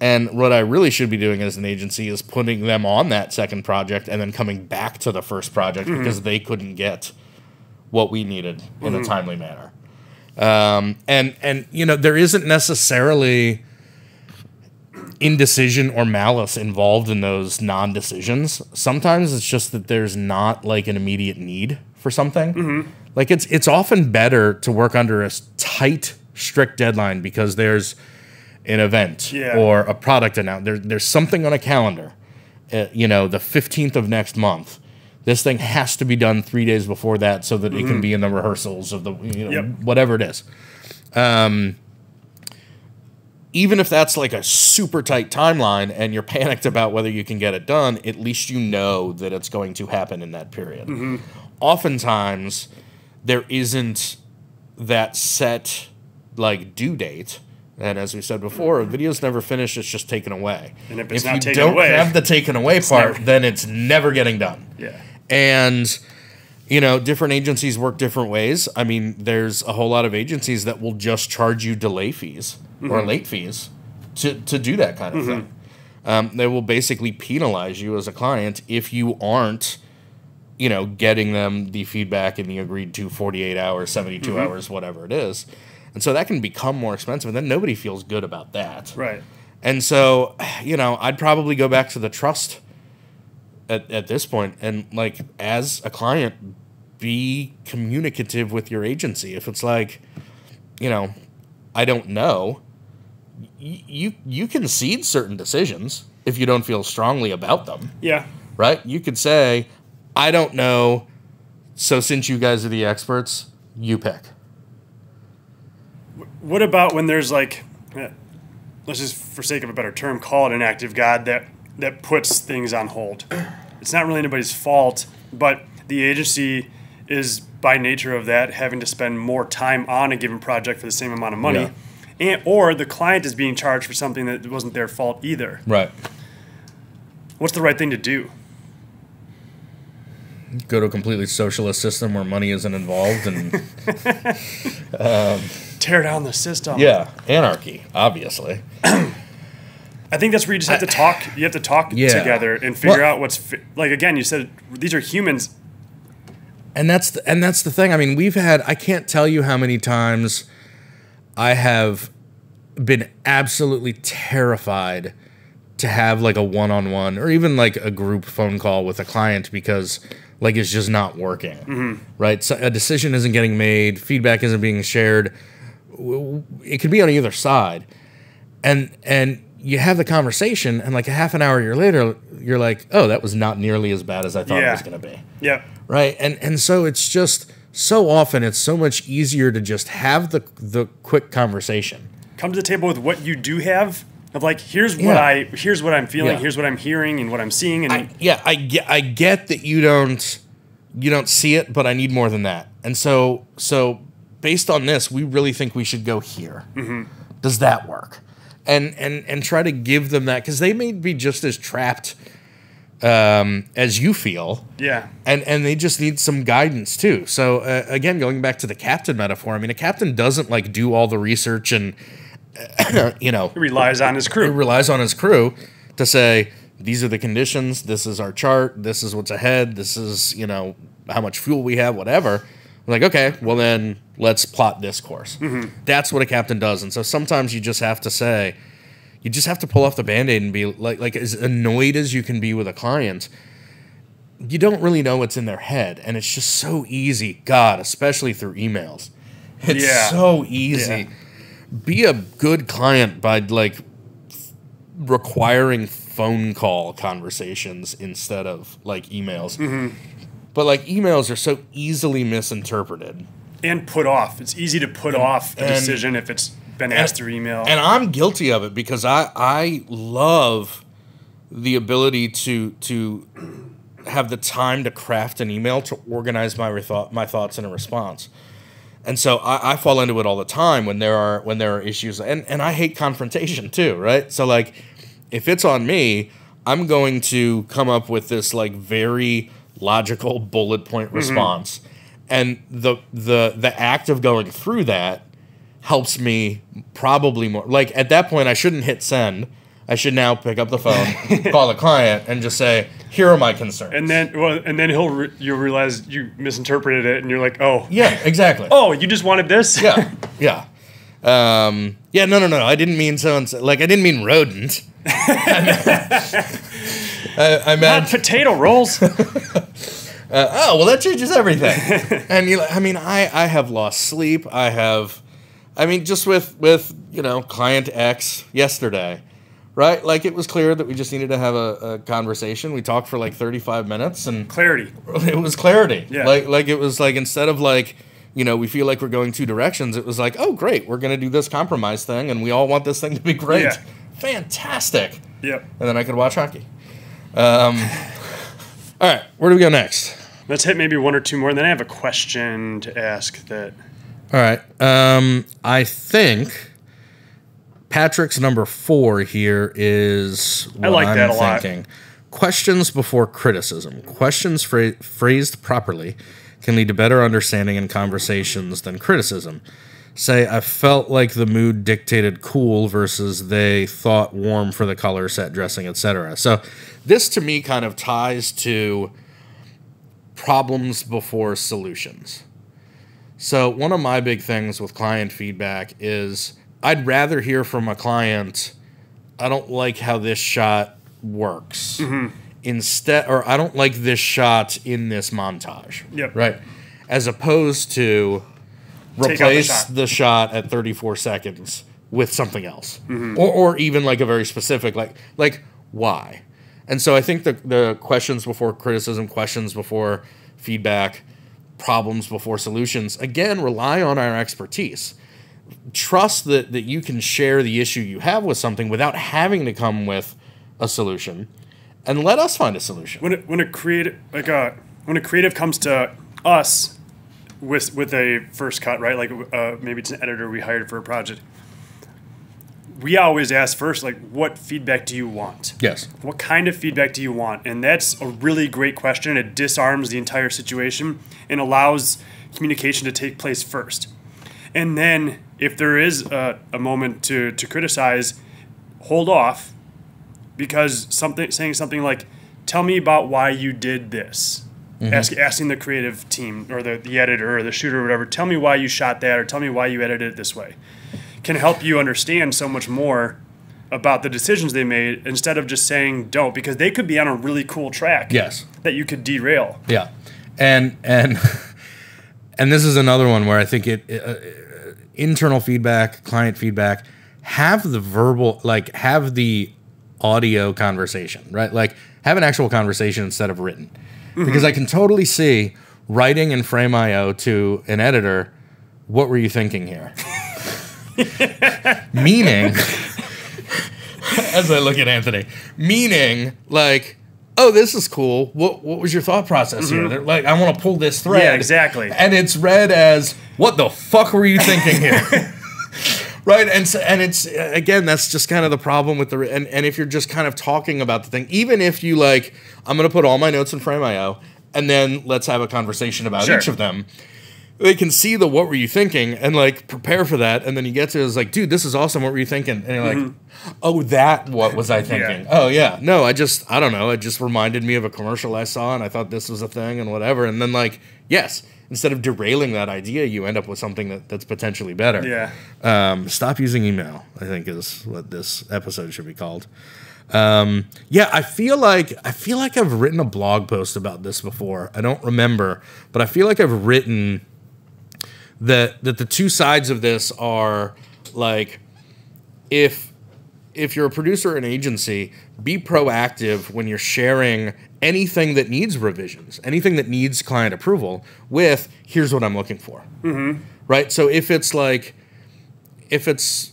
Speaker 1: and what I really should be doing as an agency is putting them on that second project and then coming back to the first project mm-hmm. because they couldn't get what we needed in a mm-hmm. timely manner. Um, and and you know there isn't necessarily indecision or malice involved in those non-decisions. Sometimes it's just that there's not like an immediate need for something. Like it's it's often better to work under a tight, strict deadline because there's an event
Speaker 2: Yeah.
Speaker 1: or a product announcement. There, there's something on a calendar. Uh, you know, the 15th of next month. This thing has to be done three days before that so that it can mm-hmm. be in the rehearsals of the you know,
Speaker 2: Yep.
Speaker 1: whatever it is. Um, even if that's like a super tight timeline and you're [LAUGHS] panicked about whether you can get it done, at least you know that it's going to happen in that period. Mm-hmm. Oftentimes, there isn't that set like due date. And as we said before, a video's never finished; it's just taken away.
Speaker 2: And if it's
Speaker 1: you
Speaker 2: not taken
Speaker 1: don't
Speaker 2: away-
Speaker 1: have the taken away part,
Speaker 2: never-
Speaker 1: then it's never getting done
Speaker 2: yeah.
Speaker 1: And you know, different agencies work different ways. I mean, there's a whole lot of agencies that will just charge you delay fees or mm-hmm. late fees to, to do that kind of mm-hmm. thing. Um, they will basically penalize you as a client if you aren't, you know, getting them the feedback in the agreed to 48 hours, 72 mm-hmm. hours, whatever it is. And so that can become more expensive. And then nobody feels good about that.
Speaker 2: Right.
Speaker 1: And so, [SIGHS] you know, I'd probably go back to the trust at, at this point and like as a client be communicative with your agency. If it's like, you know, I don't know, y- you you can cede certain decisions if you don't feel strongly about them,
Speaker 2: Yeah.
Speaker 1: right? You could say, I don't know, so since you guys are the experts, you pick.
Speaker 2: What about when there's like, eh, let's just for sake of a better term, call it an active God that that puts things on hold. It's not really anybody's fault, but the agency is by nature of that having to spend more time on a given project for the same amount of money.
Speaker 1: Yeah.
Speaker 2: And, or the client is being charged for something that wasn't their fault either.
Speaker 1: Right.
Speaker 2: What's the right thing to do?
Speaker 1: Go to a completely socialist system where money isn't involved and [LAUGHS] um,
Speaker 2: Tear down the system.
Speaker 1: yeah, anarchy, obviously. [CLEARS THROAT]
Speaker 2: I think that's where you just have to talk. You have to talk
Speaker 1: Yeah.
Speaker 2: together and figure
Speaker 1: Well-
Speaker 2: out what's fi- like. Again, you said these are humans.
Speaker 1: and that's the, and that's the thing. I mean, we've had I can't tell you how many times I have been absolutely terrified to have like a one-on-one or even like a group phone call with a client because like it's just not working. Mm-hmm. Right? So a decision isn't getting made, feedback isn't being shared. It could be on either side. And and you have the conversation and like a half an hour year later you're like, "Oh, that was not nearly as bad as I thought it was going to be."
Speaker 2: Yep.
Speaker 1: right and and so it's just so often it's so much easier to just have the the quick conversation
Speaker 2: Come to the table with what you do have. Of like, here's what
Speaker 1: Yeah.
Speaker 2: I, here's what I'm feeling,
Speaker 1: Yeah.
Speaker 2: here's what I'm hearing, and what I'm seeing, and
Speaker 1: I, yeah i get i get that you don't you don't see it but i need more than that and so so based on this we really think we should go here mm-hmm. does that work and and and try to give them that because they may be just as trapped um, as you feel
Speaker 2: yeah,
Speaker 1: and and they just need some guidance too. So uh, again, going back to the captain metaphor, I mean, a captain doesn't like do all the research and [CLEARS THROAT] you know
Speaker 2: he relies on his crew.
Speaker 1: he relies on his crew to say these are the conditions, this is our chart, this is what's ahead, this is you know how much fuel we have, whatever. Like okay, well then let's plot this course. Mm-hmm. That's what a captain does, and so sometimes you just have to say. You just have to pull off the band-aid and be like like as annoyed as you can be with a client you don't really know what's in their head. And it's just so easy god especially through emails. It's
Speaker 2: Yeah.
Speaker 1: so easy. Be a good client by like requiring phone call conversations instead of like emails. Mm-hmm. But like emails are so easily misinterpreted
Speaker 2: and put off. It's easy to put off a
Speaker 1: and-
Speaker 2: decision if it's been asked through email.
Speaker 1: and i'm guilty of it because i i love the ability to to have the time to craft an email to organize my rethought my thoughts in a response and so I, I fall into it all the time when there are when there are issues and and i hate confrontation too right so like if it's on me i'm going to come up with this like very logical bullet point mm-hmm. response and the the the act of going through that helps me probably more. Like at that point, I shouldn't hit send. I should now pick up the phone, [LAUGHS] call the client, and just say, "Here are my concerns."
Speaker 2: and then, well, and then he'll re- you'll realize you misinterpreted it, and you're like, oh,
Speaker 1: yeah, exactly.
Speaker 2: oh, you just wanted this.
Speaker 1: yeah, yeah, um, yeah. No, no, no. I didn't mean so and so. Like I didn't mean rodent. [LAUGHS] [LAUGHS] I, I
Speaker 2: Not
Speaker 1: meant
Speaker 2: potato rolls.
Speaker 1: Oh well that changes everything [LAUGHS] and you i mean i i have lost sleep i have i mean just with with you know client x yesterday right like it was clear that we just needed to have a, a conversation we talked for like 35 minutes and
Speaker 2: Clarity. [LAUGHS]
Speaker 1: it was clarity
Speaker 2: Yeah.
Speaker 1: like like it was like instead of like you know we feel like we're going two directions it was like oh great we're going to do this compromise thing and we all want this thing to be great
Speaker 2: Yeah.
Speaker 1: fantastic
Speaker 2: Yep.
Speaker 1: and then i could watch hockey um, [LAUGHS] all right where do we go next
Speaker 2: Let's hit maybe one or two more, and then I have a question to ask that.
Speaker 1: All right. Um, I think Patrick's number four here is what
Speaker 2: like
Speaker 1: I'm
Speaker 2: that a lot.
Speaker 1: thinking. Questions before criticism. Questions phra- phrased properly can lead to better understanding in conversations than criticism. Say, I felt like the mood dictated cool versus they thought warm for the color set, dressing, etc. So, this to me kind of ties to problems before solutions. So, one of my big things with client feedback is I'd rather hear from a client, I don't like how this shot works. Mm-hmm. Instead, or I don't like this shot in this montage.
Speaker 2: Yep.
Speaker 1: Right. As opposed to
Speaker 2: Out the
Speaker 1: replace
Speaker 2: shot.
Speaker 1: the shot at 34 seconds with something else. Mm-hmm. Or, or even like a very specific, like, like why? And so I think the, the questions before criticism, questions before feedback, problems before solutions, again, rely on our expertise. Trust that, that you can share the issue you have with something without having to come with a solution and let us find a solution.
Speaker 2: when a, when a creative like a when a creative comes to us with with a first cut right? Like uh, maybe it's an editor we hired for a project. We always ask first like what feedback do you want?
Speaker 1: Yes.
Speaker 2: what kind of feedback do you want? And that's a really great question. It disarms the entire situation and allows communication to take place first. And then if there is a, a moment to, to criticize hold off because something saying something like tell me about why you did this Ask, asking the creative team or the, the editor or the shooter or whatever tell me why you shot that or tell me why you edited it this way can help you understand so much more about the decisions they made instead of just saying don't because they could be on a really cool track
Speaker 1: Yes.
Speaker 2: that you could derail
Speaker 1: Yeah, and and [LAUGHS] and this is another one where I think it uh, internal feedback, client feedback, have the verbal like have the audio conversation, right? Like have an actual conversation instead of written, because I can totally see writing in Frame.io to an editor. What were you thinking here? [LAUGHS] Meaning, as I look at Anthony, meaning like, oh, this is cool. What what was your thought process here? Mm-hmm. They're like, I want to pull this thread.
Speaker 2: Yeah, exactly.
Speaker 1: And it's read as, what the fuck were you thinking here? [LAUGHS] right and so, and it's again that's just kind of the problem with the and, and if you're just kind of talking about the thing even if you like i'm going to put all my notes in frame.io and then let's have a conversation about
Speaker 2: Sure.
Speaker 1: each of them they can see the what were you thinking? and like prepare for that and then you get to it's like dude this is awesome what were you thinking? and you're like mm-hmm. oh that what was i thinking? Oh yeah no i just i don't know it just reminded me of a commercial i saw and i thought this was a thing and whatever and then like yes instead of derailing that idea you end up with something that, that's potentially better
Speaker 2: yeah
Speaker 1: um, stop using email. I think is what this episode should be called. Um, yeah, I feel like I feel like I've written a blog post about this before. I don't remember, but I feel like I've written that that the two sides of this are like if if you're a producer or an agency, be proactive when you're sharing anything that needs revisions, anything that needs client approval with here's what I'm looking for. Mm-hmm. Right? So if it's like if it's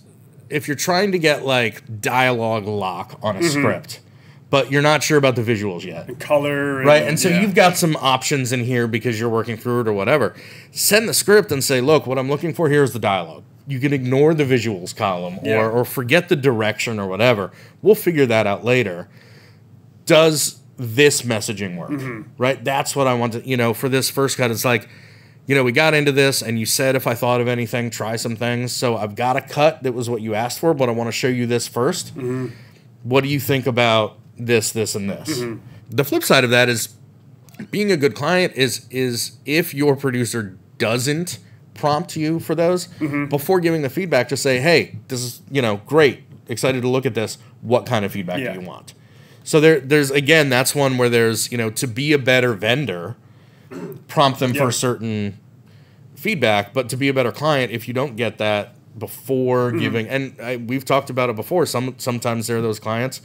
Speaker 1: if you're trying to get like dialogue lock on a script, but you're not sure about the visuals yet.
Speaker 2: And color and,
Speaker 1: Right. And so
Speaker 2: yeah.
Speaker 1: you've got some options in here because you're working through it or whatever. Send the script and say, look, what I'm looking for here is the dialogue. You can ignore the visuals column or, or forget the direction or whatever. We'll figure that out later. Does this messaging work?
Speaker 2: Mm-hmm.
Speaker 1: Right? That's what I want to, you know, for this first cut, it's like, you know, we got into this and you said if I thought of anything, try some things. So I've got a cut that was what you asked for, but I want to show you this 1st mm-hmm. What do you think about this, this, and this? Mm-hmm. The flip side of that is being a good client is is if your producer doesn't prompt you for those mm-hmm. before giving the feedback, just say, hey, this is, you know, great, excited to look at this. What kind of feedback
Speaker 2: Yeah.
Speaker 1: do you want? So there, there's again, that's one where there's, you know, to be a better vendor, prompt them for
Speaker 2: Yeah.
Speaker 1: certain feedback, but to be a better client, if you don't get that before
Speaker 2: Mm-hmm.
Speaker 1: giving, and I, we've talked about it before. Some sometimes there are those clients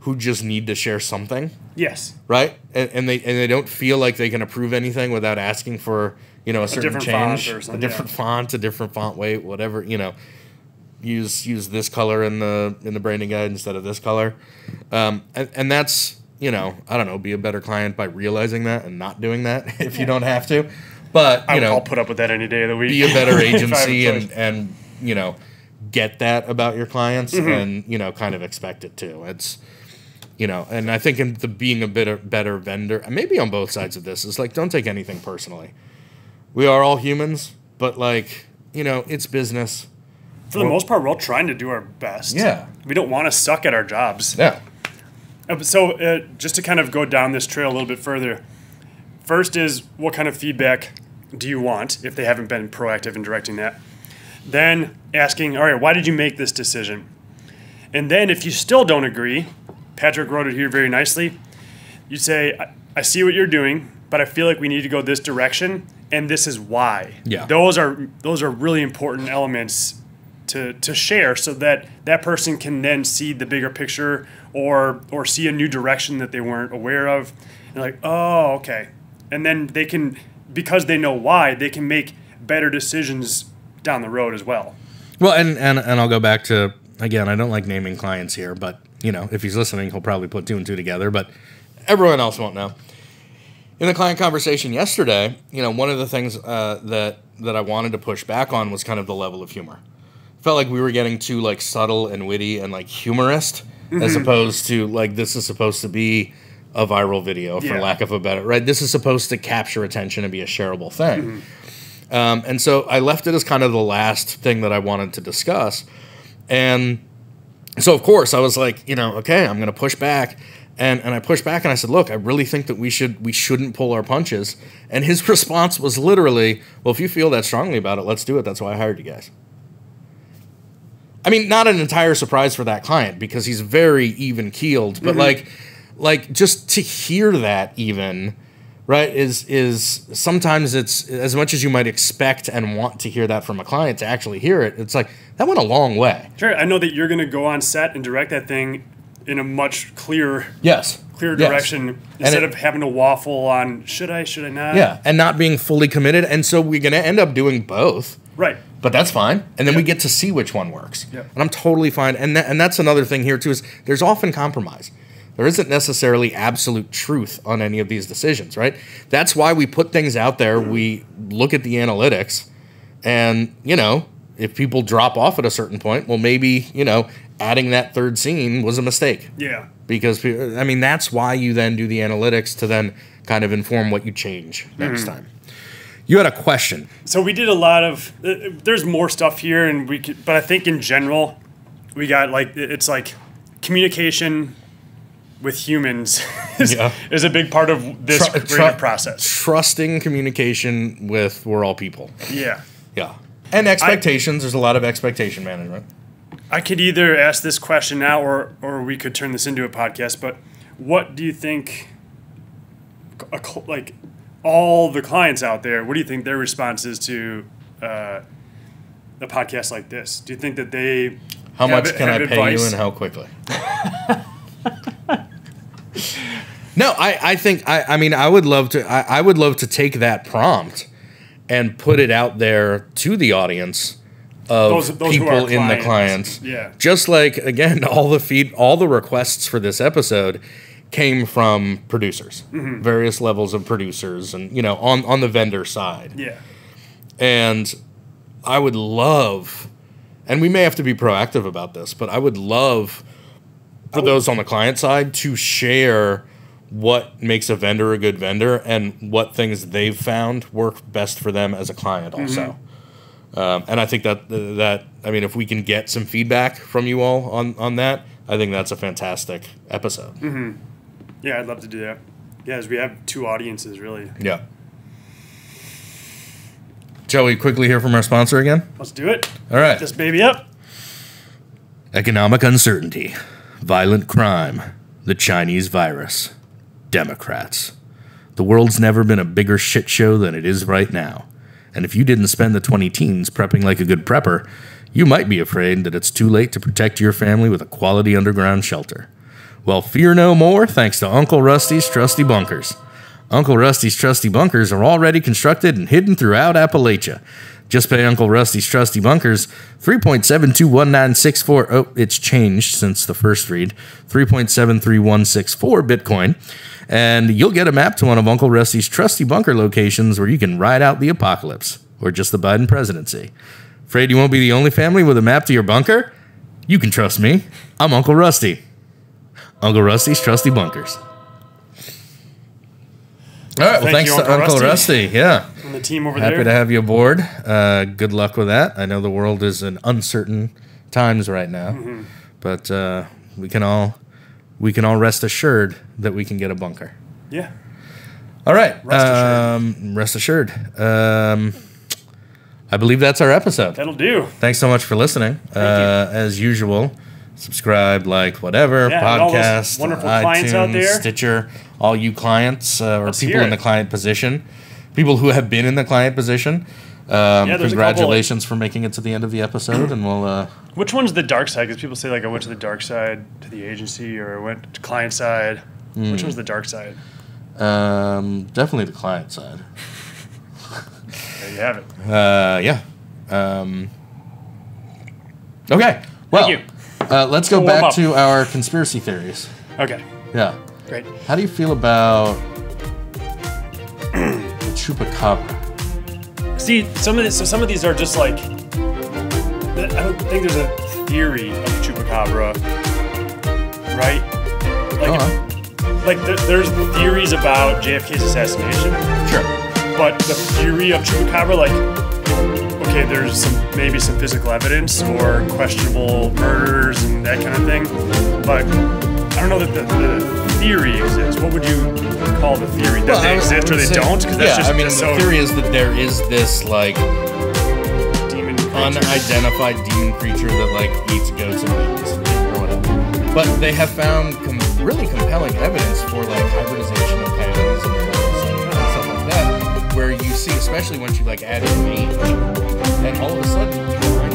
Speaker 1: who just need to share something,
Speaker 2: yes
Speaker 1: right? And, and they and they don't feel like they can approve anything without asking for you know a certain
Speaker 2: font
Speaker 1: change, a different
Speaker 2: yeah.
Speaker 1: font, a different font weight, whatever you know. Use use this color in the in the branding guide instead of this color, um, and and that's you know I don't know be a better client by realizing that and not doing that [LAUGHS] if you don't have to, but you
Speaker 2: I,
Speaker 1: know
Speaker 2: I'll put up with that any day of the week.
Speaker 1: be a better [LAUGHS]
Speaker 2: a
Speaker 1: agency and and you know get that about your clients
Speaker 2: Mm-hmm.
Speaker 1: and you know kind of expect it too it's you know and i think in the being a better better vendor maybe on both sides of this is like don't take anything personally. We are all humans, but like you know, it's business.
Speaker 2: For the most part, we're all trying to do our best.
Speaker 1: Yeah.
Speaker 2: We don't want to suck at our jobs.
Speaker 1: Yeah.
Speaker 2: Uh, So, uh, just to kind of go down this trail a little bit further, first is what kind of feedback do you want if they haven't been proactive in directing that? Then asking, all right, why did you make this decision? And then if you still don't agree, Patrick wrote it here very nicely. You say, I, I see what you're doing, but I feel like we need to go this direction, and this is why.
Speaker 1: Yeah.
Speaker 2: Those are those are really important elements to, to share so that that person can then see the bigger picture or or see a new direction that they weren't aware of and like oh okay and then they can because they know why they can make better decisions down the road as well
Speaker 1: Well, and and and I'll go back to again. I don't like naming clients here, but you know, if he's listening, he'll probably put two and two together. But everyone else won't know. In the client conversation yesterday, you know, one of the things uh, that that I wanted to push back on was kind of the level of humor. Felt like we were getting too like subtle and witty and like humorist, as opposed to like this is supposed to be a viral video, for
Speaker 2: Yeah.
Speaker 1: lack of a better right. This is supposed to capture attention and be a shareable thing. Um, and so I left it as kind of the last thing that I wanted to discuss. And so, of course, I was like, you know, okay, I'm going to push back. And, and I pushed back and I said, look, I really think that we should we shouldn't pull our punches. And his [LAUGHS] response was literally, well, if you feel that strongly about it, let's do it. That's why I hired you guys. I mean, not an entire surprise for that client because he's very even keeled, but mm-hmm. like, like just to hear that even, right, is is sometimes it's as much as you might expect and want to hear that from a client to actually hear it. It's like that went a long way.
Speaker 2: sure i know that you're going to go on set and direct that thing in a much clearer
Speaker 1: Yes,
Speaker 2: clear
Speaker 1: Yes.
Speaker 2: direction instead
Speaker 1: it-
Speaker 2: of having to waffle on should i should i not
Speaker 1: Yeah, and not being fully committed, and so we're gonna end up doing both.
Speaker 2: right
Speaker 1: But that's fine, and then we get to see which one works.
Speaker 2: Yep.
Speaker 1: And I'm totally fine. And that, and that's another thing here too is there's often compromise. There isn't necessarily absolute truth on any of these decisions, right? That's why we put things out there. We look at the analytics, and you know, if people drop off at a certain point, well, maybe you know, adding that third scene was a mistake
Speaker 2: yeah
Speaker 1: because I mean that's why you then do the analytics to then kind of inform what you change next mm-hmm. time. You had a question.
Speaker 2: So we did a lot of. Uh, there's more stuff here, and we could, but I think in general, we got like it's like communication with humans [LAUGHS] is,
Speaker 1: Yeah.
Speaker 2: is a big part of this creative
Speaker 1: tru-
Speaker 2: process.
Speaker 1: Trusting communication with we're all people.
Speaker 2: Yeah,
Speaker 1: Yeah. And expectations. there's a lot of expectation management.
Speaker 2: I could either ask this question now, or or we could turn this into a podcast. But what do you think? A, like all the clients out there, what do you think their response is to uh, a podcast like this? Do you think that they
Speaker 1: How
Speaker 2: have-
Speaker 1: much can I
Speaker 2: have
Speaker 1: pay you
Speaker 2: advice?
Speaker 1: and how quickly? no, I, I think I, I mean I would love to I, I would love to take that prompt and put it out there to the audience of
Speaker 2: Those- those
Speaker 1: people in the
Speaker 2: clients.
Speaker 1: clients.
Speaker 2: Yeah.
Speaker 1: Just like again, [LAUGHS] all the feed all the requests for this episode came from producers.
Speaker 2: Mm-hmm.
Speaker 1: Various levels of producers and you know, on, on the vendor side.
Speaker 2: Yeah.
Speaker 1: And I would love, and we may have to be proactive about this, but I would love for those on the client side to share what makes a vendor a good vendor and what things they've found work best for them as a client also. Um, and I think that that I mean, if we can get some feedback from you all on on that, I think that's a fantastic episode.
Speaker 2: Yeah, I'd love to do that. Yeah, as we have two audiences, really.
Speaker 1: Yeah. Joey, quickly hear from our sponsor again.
Speaker 2: Let's do it.
Speaker 1: All right.
Speaker 2: This baby up.
Speaker 1: Economic uncertainty, violent crime, the Chinese virus, Democrats. The world's never been a bigger shit show than it is right now. And if you didn't spend the 20 teens prepping like a good prepper, you might be afraid that it's too late to protect your family with a quality underground shelter. Well, fear no more thanks to Uncle Rusty's Trusty Bunkers. Uncle Rusty's Trusty Bunkers are already constructed and hidden throughout Appalachia. Just pay Uncle Rusty's Trusty Bunkers 3.721964. Oh, it's changed since the first read. 3.73164 Bitcoin. And you'll get a map to one of Uncle Rusty's trusty bunker locations where you can ride out the apocalypse or just the Biden presidency. Afraid you won't be the only family with a map to your bunker? You can trust me. I'm Uncle Rusty. Uncle Rusty's Trusty Bunkers. All right. Well,
Speaker 2: Thank
Speaker 1: thanks
Speaker 2: you,
Speaker 1: to
Speaker 2: Uncle
Speaker 1: Uncle
Speaker 2: Rusty.
Speaker 1: Rusty. Yeah.
Speaker 2: and the team over
Speaker 1: Happy
Speaker 2: there.
Speaker 1: Happy to have you aboard. Uh, good luck with that. I know the world is in uncertain times right now,
Speaker 2: Mm-hmm.
Speaker 1: but uh, we can all we can all rest assured that we can get a bunker.
Speaker 2: yeah.
Speaker 1: All right,
Speaker 2: Rest assured.
Speaker 1: um, rest assured. Um, I believe that's our episode.
Speaker 2: That'll do.
Speaker 1: Thanks so much for listening. Uh, as usual, subscribe, like, whatever,
Speaker 2: Yeah,
Speaker 1: podcast,
Speaker 2: wonderful
Speaker 1: iTunes,
Speaker 2: clients out there.
Speaker 1: Stitcher, all you clients uh, or
Speaker 2: Let's
Speaker 1: people in the client position, people who have been in the client position. Um,
Speaker 2: Yeah,
Speaker 1: congratulations for making it to the end of the episode, and we'll. Uh,
Speaker 2: Which one's the dark side? Because people say like I went to the dark side to the agency or I went to client side.
Speaker 1: Hmm.
Speaker 2: Which one's the dark side?
Speaker 1: um, definitely the client side.
Speaker 2: There you have it.
Speaker 1: Uh, yeah. Um, okay. Well,
Speaker 2: you.
Speaker 1: Uh, let's go back
Speaker 2: up.
Speaker 1: to our conspiracy theories.
Speaker 2: Okay,
Speaker 1: Yeah.
Speaker 2: great.
Speaker 1: How do you feel about the chupacabra?
Speaker 2: See, some of this, so some of these are just like I don't think there's a theory of chupacabra, right? Like,
Speaker 1: on.
Speaker 2: like there, there's theories about JFK's assassination,
Speaker 1: Sure.
Speaker 2: but the theory of chupacabra, like, okay, there's some maybe some physical evidence or questionable murders and that kind of thing, but I don't know that the, the theory exists. What would you call the theory? That
Speaker 1: Well,
Speaker 2: they exist or they
Speaker 1: say-
Speaker 2: don't? Because that's
Speaker 1: yeah,
Speaker 2: just
Speaker 1: I mean,
Speaker 2: so
Speaker 1: the theory is that there is this like
Speaker 2: demon creatures.
Speaker 1: unidentified demon creature that like eats goats and babies or whatever. But they have found com- really compelling evidence for like hybridization of coyotes and wolves and stuff see, especially once you like add in age, and all of a sudden